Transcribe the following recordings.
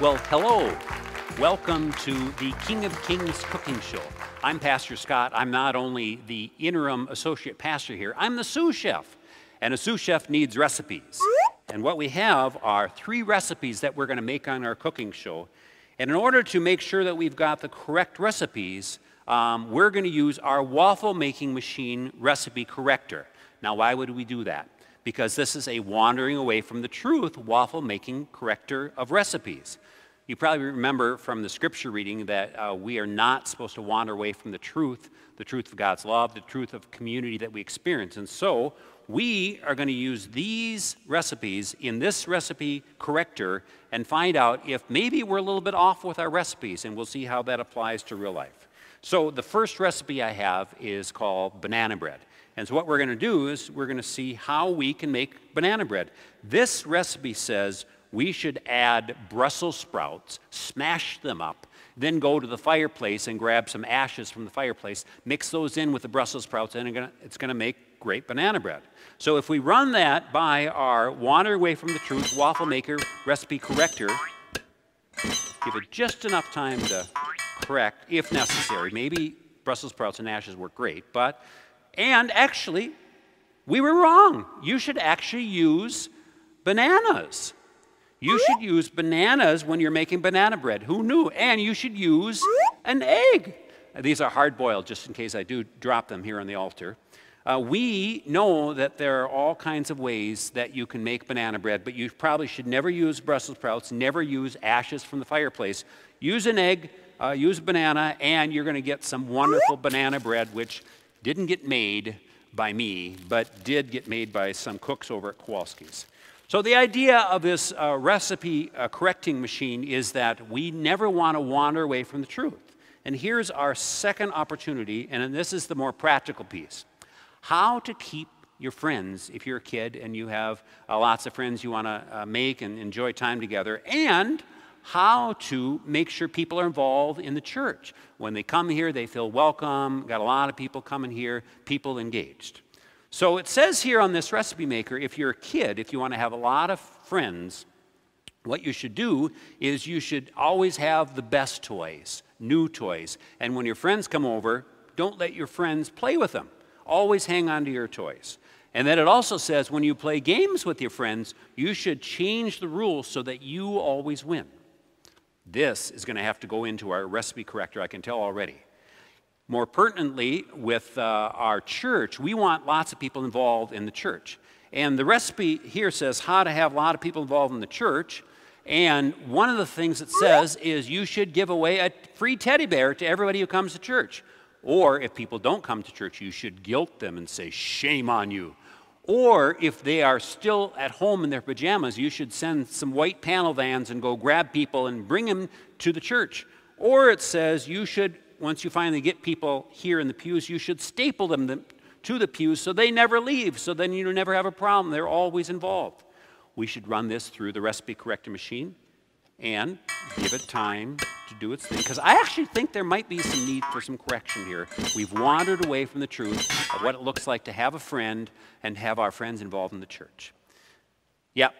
Well, hello. Welcome to the King of Kings Cooking Show. I'm Pastor Scott. I'm not only the interim associate pastor here, I'm the sous chef. And a sous chef needs recipes. And what we have are three recipes that we're going to make on our cooking show. And in order to make sure that we've got the correct recipes, um, we're going to use our waffle making machine recipe corrector. Now, why would we do that? Because this is a wandering away from the truth waffle making corrector of recipes. You probably remember from the scripture reading that uh, we are not supposed to wander away from the truth, the truth of God's love, the truth of community that we experience. And so we are going to use these recipes in this recipe corrector and find out if maybe we're a little bit off with our recipes, and we'll see how that applies to real life. So the first recipe I have is called banana bread. And so what we're going to do is we're going to see how we can make banana bread. This recipe says we should add Brussels sprouts, smash them up, then go to the fireplace and grab some ashes from the fireplace, mix those in with the Brussels sprouts, and it's going to make great banana bread. So if we run that by our Wander Away from the Truth waffle maker recipe corrector, give it just enough time to correct if necessary. Maybe Brussels sprouts and ashes work great, but, and actually, we were wrong. You should actually use bananas. You should use bananas when you're making banana bread. Who knew? And you should use an egg. These are hard boiled, just in case I do drop them here on the altar. Uh, we know that there are all kinds of ways that you can make banana bread, but you probably should never use Brussels sprouts, never use ashes from the fireplace. Use an egg, uh, use a banana, and you're going to get some wonderful banana bread, which didn't get made by me, but did get made by some cooks over at Kowalski's. So, the idea of this uh, recipe uh, correcting machine is that we never want to wander away from the truth. And here's our second opportunity, and this is the more practical piece how to keep your friends if you're a kid and you have uh, lots of friends you want to uh, make and enjoy time together, and how to make sure people are involved in the church. When they come here, they feel welcome, got a lot of people coming here, people engaged. So it says here on this recipe maker if you're a kid, if you want to have a lot of friends, what you should do is you should always have the best toys, new toys. And when your friends come over, don't let your friends play with them. Always hang on to your toys. And then it also says when you play games with your friends, you should change the rules so that you always win. This is going to have to go into our recipe corrector, I can tell already. More pertinently, with uh, our church, we want lots of people involved in the church. And the recipe here says how to have a lot of people involved in the church. And one of the things it says is you should give away a free teddy bear to everybody who comes to church. Or if people don't come to church, you should guilt them and say, Shame on you. Or if they are still at home in their pajamas, you should send some white panel vans and go grab people and bring them to the church. Or it says you should once you finally get people here in the pews, you should staple them to the pews so they never leave, so then you never have a problem. They're always involved. We should run this through the recipe corrector machine and give it time to do its thing. Because I actually think there might be some need for some correction here. We've wandered away from the truth of what it looks like to have a friend and have our friends involved in the church. Yep,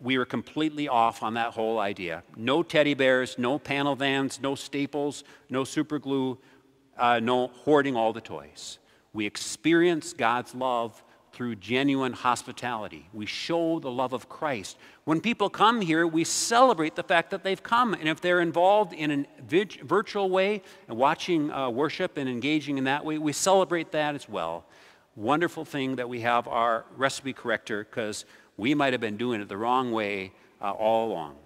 we were completely off on that whole idea. No teddy bears, no panel vans, no staples, no super glue, uh, no hoarding all the toys. We experience God's love through genuine hospitality. We show the love of Christ. When people come here, we celebrate the fact that they've come. And if they're involved in a virtual way and watching uh, worship and engaging in that way, we celebrate that as well. Wonderful thing that we have our recipe corrector because we might have been doing it the wrong way uh, all along.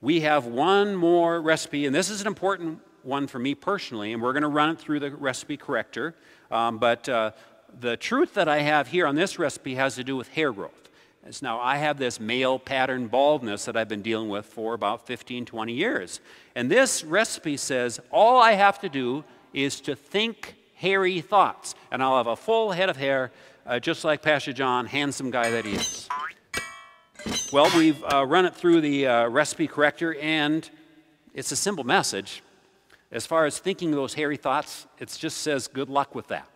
We have one more recipe, and this is an important one for me personally, and we're going to run it through the recipe corrector. Um, but uh, the truth that I have here on this recipe has to do with hair growth. As now, I have this male pattern baldness that I've been dealing with for about 15, 20 years. And this recipe says all I have to do is to think hairy thoughts, and I'll have a full head of hair, uh, just like Pastor John, handsome guy that he is. Well, we've uh, run it through the uh, recipe corrector, and it's a simple message. As far as thinking those hairy thoughts, it just says good luck with that.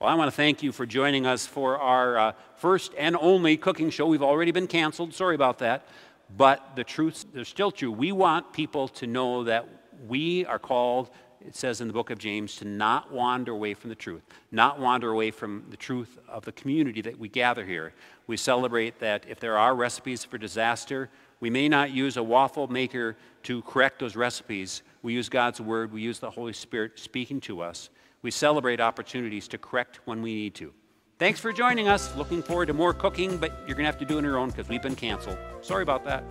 Well, I want to thank you for joining us for our uh, first and only cooking show. We've already been canceled. Sorry about that. but the truths are still true. We want people to know that we are called, it says in the book of James, to not wander away from the truth, not wander away from the truth of the community that we gather here. We celebrate that if there are recipes for disaster, we may not use a waffle maker to correct those recipes. We use God's word, we use the Holy Spirit speaking to us. We celebrate opportunities to correct when we need to. Thanks for joining us. Looking forward to more cooking, but you're going to have to do it on your own because we've been canceled. Sorry about that.